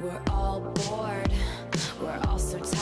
We're all bored, we're all so tired.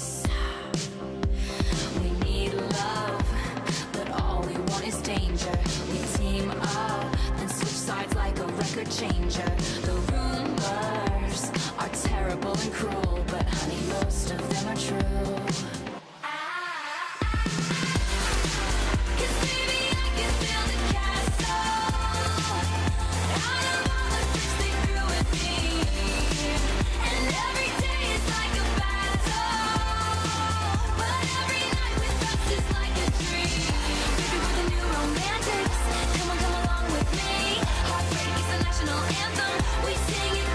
a changer. The We sing it